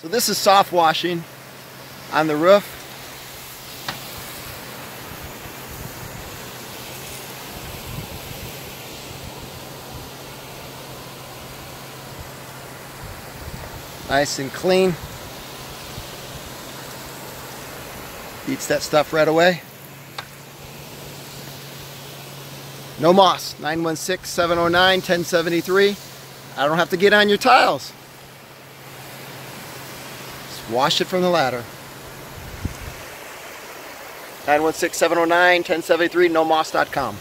So this is soft washing on the roof. Nice and clean. Beats that stuff right away. No moss, 916-709-1073. I don't have to get on your tiles. Wash it from the ladder. 916-709-1073, nomoss.com.